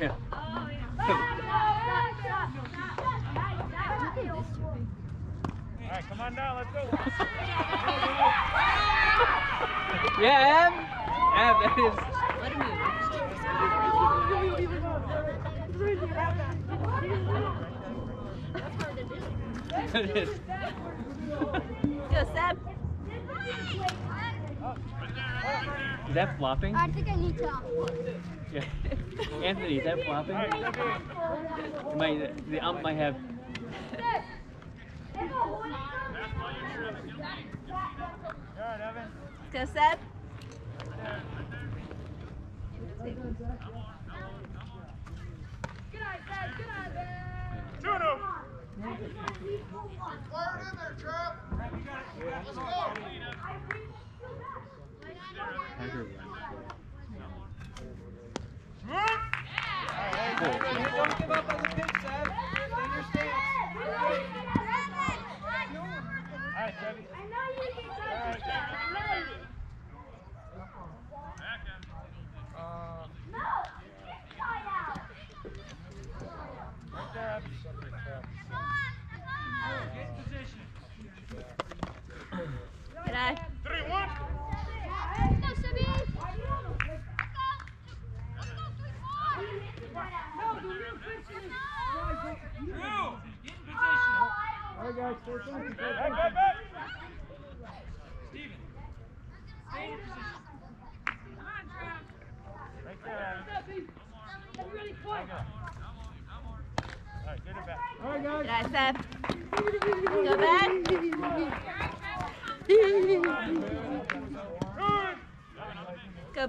Yeah. All right, come on down. Let's go. Yeah, Ab. Ab, that is. What a move. That is. Go, Seb. Is that flopping? I think I need to. Yeah. Anthony, is that flopping? All right, step. Might, the ump might have. All right, Evan. Go, Seb. Juno. Tiger Don't give up on the pitch, Seb. Stay in your stance. All right, Debbie. Uh, right there, Evan. Get in position. Good eye. Three, one. Drew, get in position. All right, guys, stay tuned. Back, back, back. Steven, stay in your position. Right there, Evan. There you go. All right, get it back. All right, guys. Good eye, Seb. Go, Ben. Go. Go,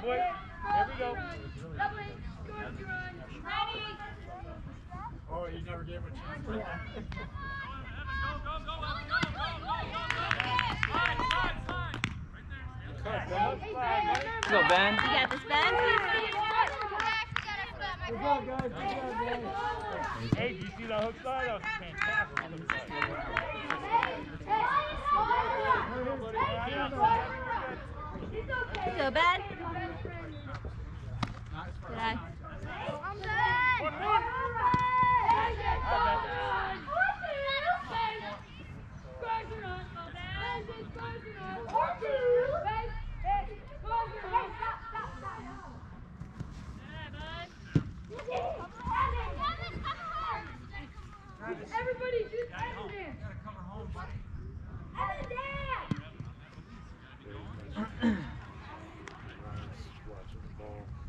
Ben. Boy. Here we go. Oh, you never gave him a chance. Go, Ben. You got this, Ben. Good job, guys. Good job, guys. Hey, do you see the hook side? That was fantastic hook side. Go, Ben. Good eye. One, one. Everybody, just Evan there. Evan there.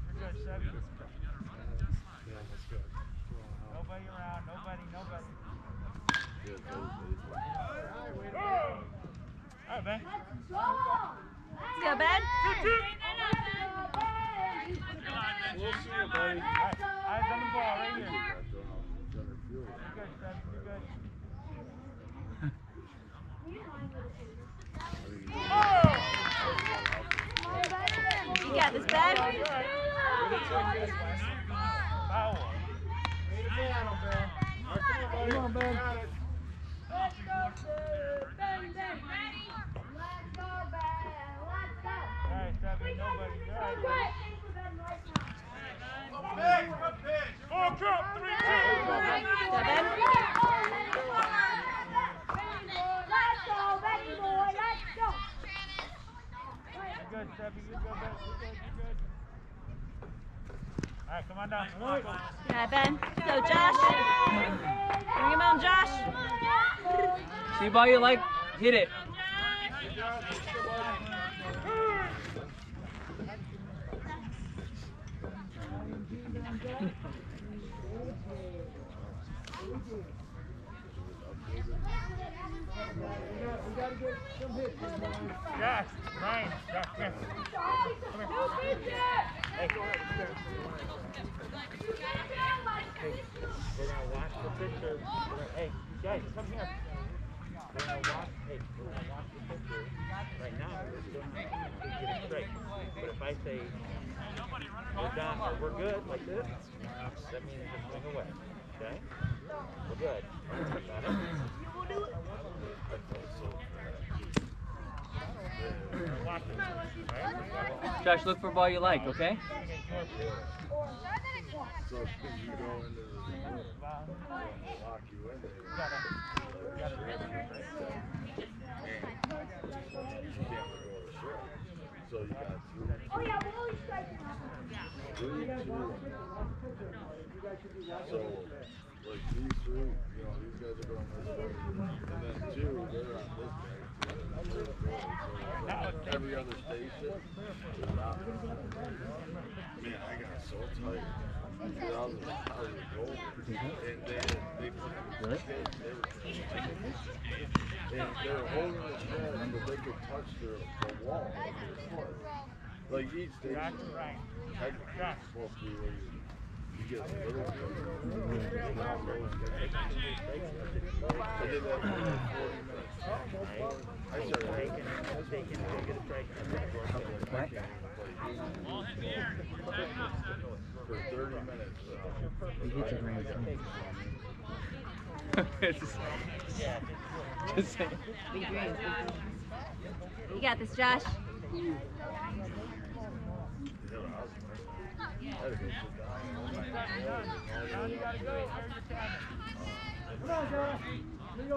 You're good, Sebby. Nobody around. Nobody, nobody. All right, man. Let's go, Ben. We'll see you, eyes on the ball right here. You got this, Ben. Come on, Ben. All right, Sebby. Nobody. All right. Four drop. Three, two. Go, Ben. Good, Sebby. You're good, You're good. You're good. right, come on down. Yeah, Ben. Go, Josh. Bring him home, Josh. See ball you like, hit it. Josh, Ryan, Josh, come here. Come here. Hey, hey, we're gonna watch the picture. Hey, guys, come here. We're gonna watch, hey, we're gonna watch the picture. Right now, we're to get it straight. But if I say, we're done, we're good, like this, that means swing away, okay? We're good. Josh, look for a ball you like, okay? You gotta, you gotta really, right? And you can't go to shore. So you got three, Oh yeah, Willie's striking. three, two. So, like these three, you know, these guys are going this way. And then two, they're on this way. And then the third way. Every other station is not. Man, I got so tired. Because I was, I was gold. And they, they put Really? they, they were and they were holding the pen, but they could touch the, the wall with their foot. Like each station, Josh, Ryan. technically it's supposed to be where you, you for like 40 minutes. I started Taking, taking, taking a strike. I can't even play for 30 minutes. You got this, Josh. Yeah, but I was I had to go sit down.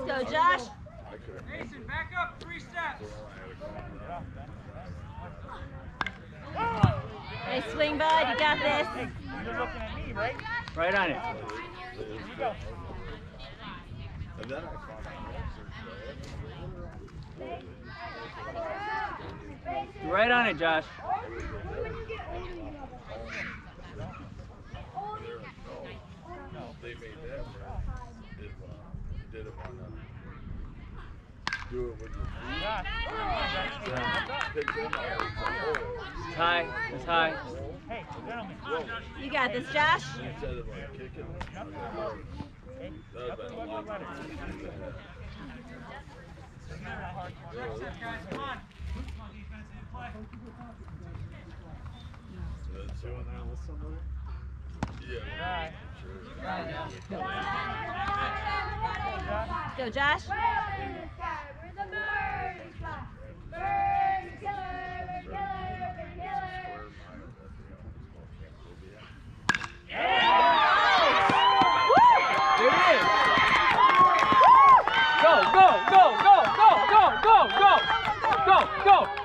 Go, Josh. Mason, back up three steps. Hey, swing, bud. You got this. You're looking at me, right? Right on it. Here we go. And then I found out Right on it, Josh. they made that where if, uh, did it on a, do it with your feet, Josh, come on, Josh. pick them up, it's a hole. It's high. It's high. Hey, gentlemen. You got this, Josh. Instead of like kicking it, Hey, that would've been a lot better. That's doing that with somebody? Yeah. Alright. Sure. Go, Josh. Go, Josh. go.